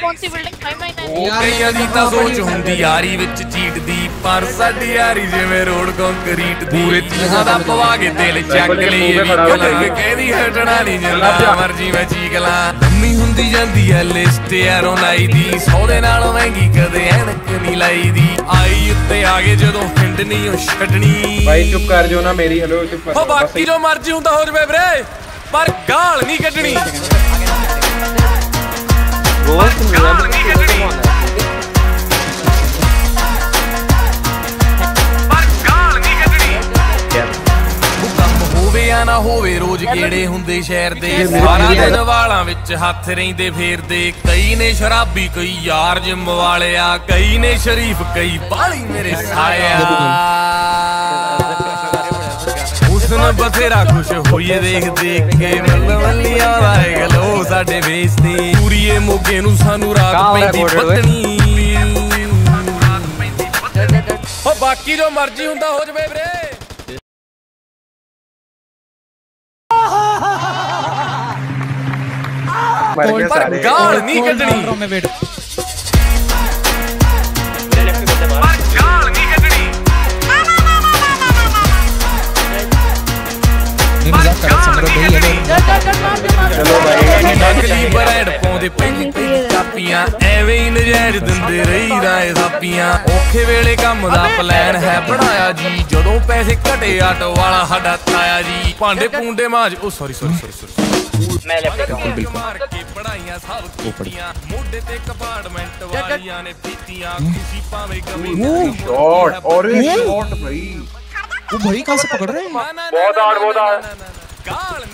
ਕੌਣ ਸੀ ਬਿਲਡਿੰਗ? 599 ਉਹ ਕਈਆਂ ਦੀ ਤਾਂ ਸੋਚ ਹੁੰਦੀ ਯਾਰੀ ਵਿੱਚ ਚੀਟ ਦੀ ਪਰ ਸਾਡੀ ਯਾਰੀ ਜਿਵੇਂ ਰੋਡ ਕੰਕਰੀਟ ਦੀ ਪੂਰੇ ਤੀਹਾਂ ਦਾ ਪਵਾ ਕੇ ਦਿਲ ਚੱਕ ਲਈ ਇਹ ਵੀ ਕਹਿੰਦੀ ਹਟਣਾ ਨਹੀਂ ਜਿੰਨਾ ਮਰਜ਼ੀ ਮੈਂ ਚੀਕ ਲਾਂ। ਲੰਮੀ ਹੁੰਦੀ ਜਾਂਦੀ ਐ ਲਿਸਟ ਯਾਰੋਂ ਲਾਈ ਦੀ ਸੌਦੇ ਨਾਲੋਂ ਮਹਿੰਗੀ ਕਦੇ ਐਨਕ ਨਹੀਂ ਲਾਈ ਦੀ ਆਈ ਉੱਤੇ ਆ ਗਏ ਜਦੋਂ ਹਿੰਡ ਨਹੀਂ ਉਹ ਛੱਡਣੀ। ਭਾਈ ਚੁੱਪ ਕਰ ਜੋ ਨਾ ਮੇਰੀ ਹਲੋ ਚੁੱਪ ਕਰ ਬਾਕੀ ਜੋ ਮਰਜ਼ੀ ਹੁੰਦਾ ਹੋ ਜਵੇ ਵੀਰੇ। ਪਰ ਗਾਲ ਨਹੀਂ ਕੱਢਣੀ। ਗਾਲ ਨਹੀਂ ਕੱਢਣੀ। ਪਰ ਗਾਲ ਨਹੀਂ ਕੱਢਣੀ। ਉਹ ਕੰਮ ਹੋਵੇ ਨਾ ਹੋਵੇ ਰੋਜ਼ ਗੇੜੇ ਹੁੰਦੇ ਸ਼ਹਿਰ ਦੇ। ਸਾਰਾ ਦਿਨ ਵਾਲਾਂ ਵਿੱਚ ਹੱਥ ਰਹਿੰਦੇ ਫੇਰਦੇ। ਕਈ ਨੇ ਸ਼ਰਾਬੀ ਕਈ ਯਾਰ ਜਿੰਮ ਵਾਲਿਆ। ਕਈ ਨੇ ਸ਼ਰੀਫ ਕਈ ਬਾਲੀ ਮੇਰੇ ਸਾਲਿਆ। ਹੁਸਨ ਬਥੇਰਾ ਖੁਸ਼ ਹੋਈਏ ਦੇਖ ਦੇਖ ਕੇ। ਮੱਲ ਮੱਲੀ ਆਉਂਦਾ ਹੈ ਗਲੋ ਸਾਡੇ ਵੇਸ ਤੇ ਪੂਰੀਏ ਮੋਗੇ ਨੂੰ ਸਾਨੂੰ ਰਾਤ ਪੈਂਦੀ ਬੱਤਣੀ ਹੋ ਬਾਕੀ ਜੋ ਮਰਜ਼ੀ ਹੁੰਦਾ ਹੋ ਜਵੇ ਵੀਰੇ। ਗਾਲ ਨਹੀਂ ਕੱਢਣੀ। ਨਹੀਂ ਮਜ਼ਾਕ ਕਰ ਸਮਰੋ ਭਈ ਅਗਰ ਚਲੋ ਭਾਈ ਨਕਲੀ ਬਰੈਡ ਪਾਉਂਦੇ ਪਹਿਲੀ ਪਹਿਲੀ ਕਾਪੀਆਂ ਐਵੇਂ ਹੀ ਨਜ਼ਾਇਜ਼ ਦਿੰਦੇ ਰਹੀਦਾ ਏ ਸਾਪੀਆਂ। ਔਖੇ ਵੇਲੇ ਕੰਮ ਦਾ ਪਲਾਨ ਹੈ ਬਣਾਇਆ ਜੀ। ਜਦੋਂ ਪੈਸੇ ਘਟੇ ਆਟੋ ਵਾਲਾ ਸਾਡਾ ਤਾਇਆ ਜੀ। ਭਾਂਡੇ ਪੂੰਡੇ ਮਾਜ ਉਹ ਸੌਰੀ ਸੌਰੀ ਸੌਰੀ ਮੈਂ ਲੈਫਟ ਬਿਲਕੁਲ ਬਿਲਕੁਲ ਪੜਾਈਆਂ ਸਭ ਕੀਤੀਆਂ ਮੋਢੇ ਤੇ ਕਪਾਰਟਮੈਂਟ ਵਾਲੀਆਂ ਨੇ ਪੀਤੀਆਂ। ਤੁਸੀਂ ਭਾਵੇਂ ਗਮੀ ਸ਼ਾਟ ਔਰੇ ਸ਼ਾਟ ਭਾਈ। वो भाई कहाँ से पकड़ रहे हैं बहुत आड़ बहुत आड़ गाल